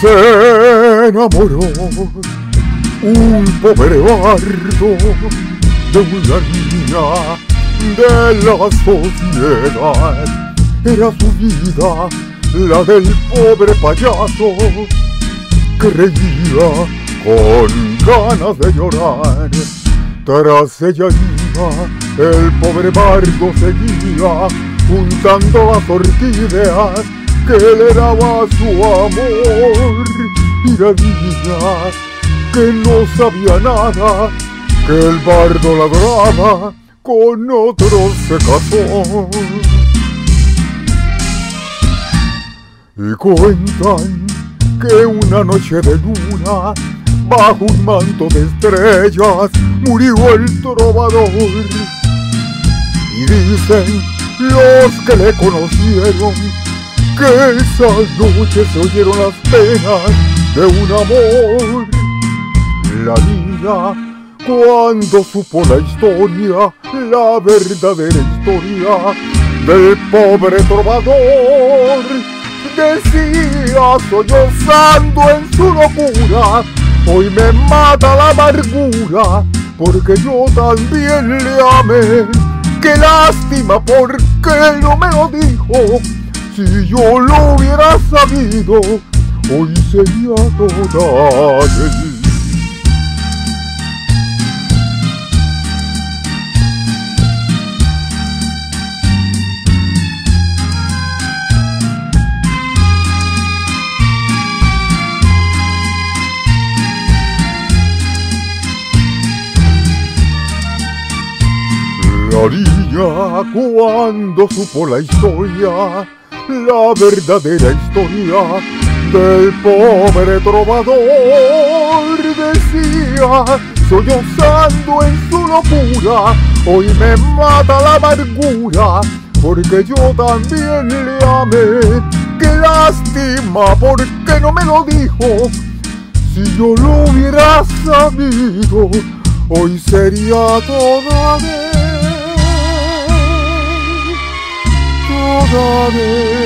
Se enamoró un pobre bardo de una niña de la sociedad. Era su vida la del pobre payaso que reía con ganas de llorar. Tras ella iba, el pobre bardo seguía juntando las orquídeas que le daba su amor. Y la niña que no sabía nada, que el bardo ladraba, con otro se casó. Y cuentan que una noche de luna, bajo un manto de estrellas, murió el trovador. Y dicen los que le conocieron que esa noche se oyeron las penas de un amor. La niña, cuando supo la historia, la verdadera historia del pobre trovador, decía sollozando en su locura, hoy me mata la amargura, porque yo también le amé. Qué lástima, porque no me lo dijo. Si yo lo hubiera sabido, hoy sería toda. La niña cuando supo la historia, la verdadera historia del pobre trovador, decía, sollozando en su locura, hoy me mata la amargura, porque yo también le amé. Qué lástima, porque no me lo dijo, si yo lo hubiera sabido, hoy sería toda vez. toda vez.